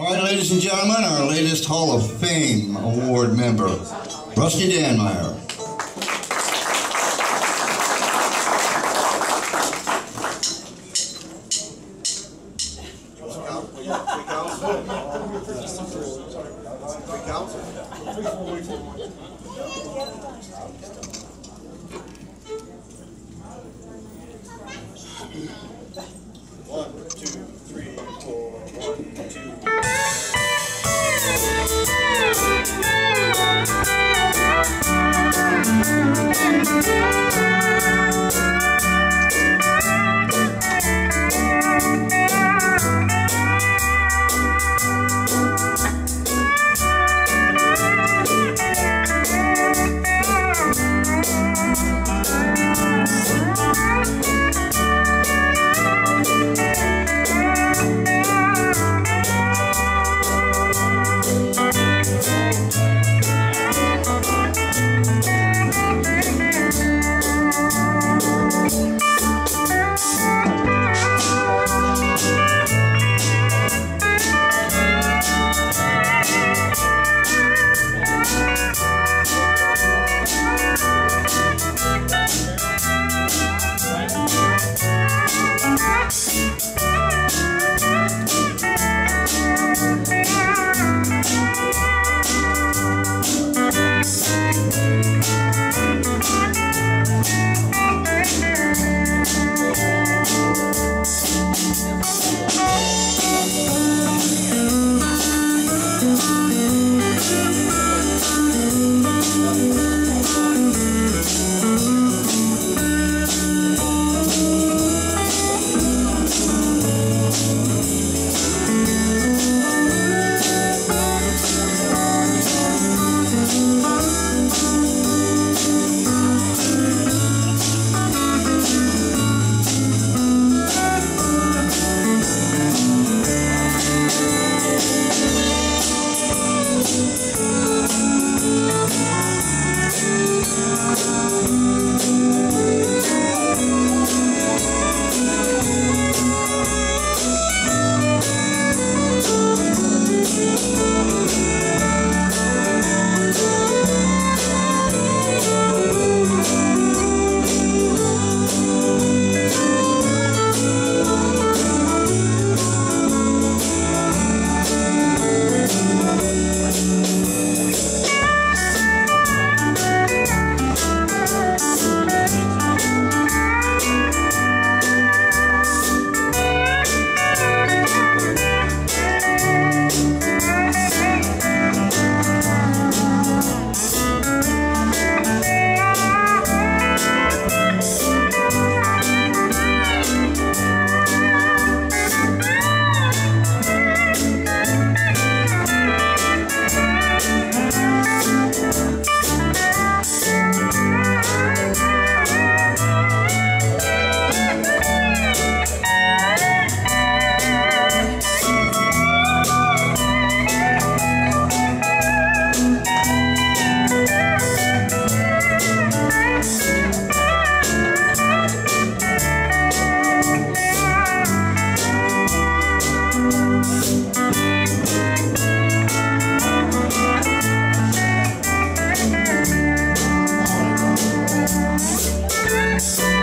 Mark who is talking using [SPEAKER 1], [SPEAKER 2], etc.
[SPEAKER 1] All right, ladies and gentlemen, our latest Hall of Fame award member, Rusty Danmeyer.
[SPEAKER 2] ます。